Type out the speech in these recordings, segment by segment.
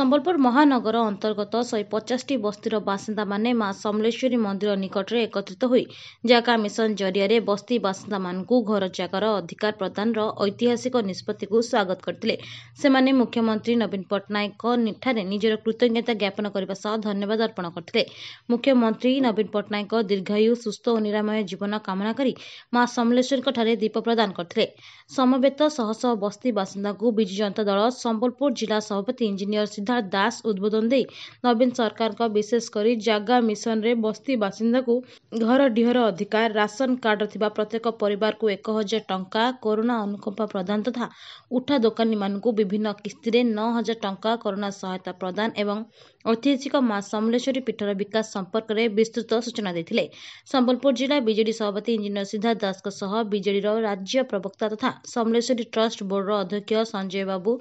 ସମ୍ବଲପୁର ମହାନଗର ଅନ୍ତର୍ଗତ ଶହେ ପଚାଶଟି ବସ୍ତିର ବାସିନ୍ଦାମାନେ ମା ସମଲେଶ୍ୱରୀ ମନ୍ଦିର ନିକଟରେ ଏକତ୍ରିତ ହୋଇ ଜାଗା ମିଶନ ଜରିଆରେ ବସ୍ତି ବାସିନ୍ଦାମାନଙ୍କୁ ଘର ଜାଗାର ଅଧିକାର ପ୍ରଦାନର ଐତିହାସିକ ନିଷ୍ପତ୍ତିକୁ ସ୍ୱାଗତ କରିଥିଲେ। ସେମାନେ ମୁଖ୍ୟମନ୍ତ୍ରୀ ନବୀନ ପଟ୍ଟନାୟକଙ୍କ ଠାରେ ନିଜର କୃତଜ୍ଞତା ଜ୍ଞାପନ କରିବା ସହ ଧନ୍ୟବାଦ ଅର୍ପଣ କରିଥିଲେ। ମୁଖ୍ୟମନ୍ତ୍ରୀ ନବୀନ ପଟ୍ଟନାୟକ ଦୀର୍ଘାୟୁ ସୁସ୍ଥ ଓ ନିରାମୟ ଜୀବନ କାମନା କରି ମା ସମଲେଶ୍ୱରୀଙ୍କଠାରେ ଦୀପ ପ୍ରଦାନ କରିଥିଲେ। ସମବେତ ଶହ ଶହ ବସ୍ତି ବାସିନ୍ଦାଙ୍କୁ ବିଜୁ ଜନତା ଦଳ ସମ୍ବଲପୁର ଜିଲ୍ଲା ସଭାପତି ଇଞ୍ଜିନିୟର ସିଦ୍ଧାର୍ଥ ଦାସ ଉଦ୍ବୋଧନ ଦେଇ ନବୀନ ସରକାରଙ୍କ ବିଶେଷ କରି ଜାଗା ମିଶନରେ ବସ୍ତି ବାସିନ୍ଦାଙ୍କୁ ଘର ଡିହର ଅଧିକାର ରାସନ କାର୍ଡ ଥିବା ପ୍ରତ୍ୟେକ ପରିବାରକୁ ଏକ ହଜାର ଟଙ୍କା କରୋନା ଅନୁକମ୍ପା ପ୍ରଦାନ ତଥା ଉଠା ଦୋକାନୀମାନଙ୍କୁ ବିଭିନ୍ନ କିସ୍ତିରେ ନଅ ହଜାର ଟଙ୍କା କରୋନା ସହାୟତା ପ୍ରଦାନ ଏବଂ ଐତିହାସିକ ମା ସମଲେଶ୍ୱରୀ ପୀଠର ବିକାଶ ସମ୍ପର୍କରେ ବିସ୍ତୃତ ସୂଚନା ଦେଇଥିଲେ। ସମ୍ବଲପୁର ଜିଲ୍ଲା ବିଜେଡି ସଭାପତି ଇଞ୍ଜିନିୟର ସିଦ୍ଧାର୍ଥ ଦାସଙ୍କ ସହ ବିଜେଡିର ରାଜ୍ୟ ପ୍ରବକ୍ତା ତଥା ସମଲେଶ୍ୱରୀ ଟ୍ରଷ୍ଟ ବୋର୍ଡର ଅଧ୍ୟକ୍ଷ ସଞ୍ଜୟ ବାବୁ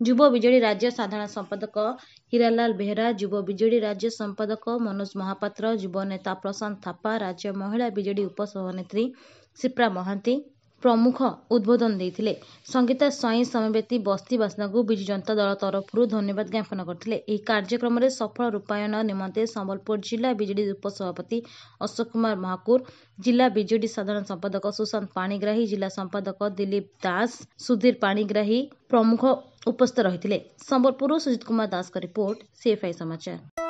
ଯୁବ ବିଜେଡି ରାଜ୍ୟ ସାଧାରଣ ସମ୍ପାଦକ ହୀରାଲାଲ ବେହେରା ଯୁବ ବିଜେଡି ରାଜ୍ୟ ସମ୍ପାଦକ ମନୋଜ ମହାପାତ୍ର ଯୁବ ନେତା ପ୍ରଶାନ୍ତ ଥାପା ରାଜ୍ୟ ମହିଳା ବିଜେଡି ଉପସଭାନେତ୍ରୀ ସିପ୍ରା ମହାନ୍ତି ପ୍ରମୁଖ ଉଦ୍ବୋଧନ ଦେଇଥିଲେ। ସଙ୍ଗୀତା ସ୍ୱାଇଁ ସମବେତୀ ବସ୍ତି ବାସିନ୍ଦାଙ୍କୁ ବିଜୁ ଜନତା ଦଳ ତରଫରୁ ଧନ୍ୟବାଦ ଜ୍ଞାପନ କରିଥିଲେ। ଏହି କାର୍ଯ୍ୟକ୍ରମରେ ସଫଳ ରୂପାୟନ ନିମନ୍ତେ ସମ୍ବଲପୁର ଜିଲ୍ଲା ବିଜେଡି ଉପସଭାପତି ଅଶୋକ କୁମାର ମହାକୁର ଜିଲ୍ଲା ବିଜେଡି ସାଧାରଣ ସମ୍ପାଦକ ସୁଶାନ୍ତ ପାଣିଗ୍ରାହୀ ଜିଲ୍ଲା ସମ୍ପାଦକ ଦିଲ୍ଲୀପ ଦାସ ସୁଧୀର ପାଣିଗ୍ରାହୀ ପ୍ରମୁଖ ଉପସ୍ଥିତ ରହିଥିଲେ। ସମ୍ବଲପୁରରୁ ସୁଜିତ କୁମାର ଦାସଙ୍କ ରିପୋର୍ଟ ସିଏଫ୍ଆଇ ସମାଚାର।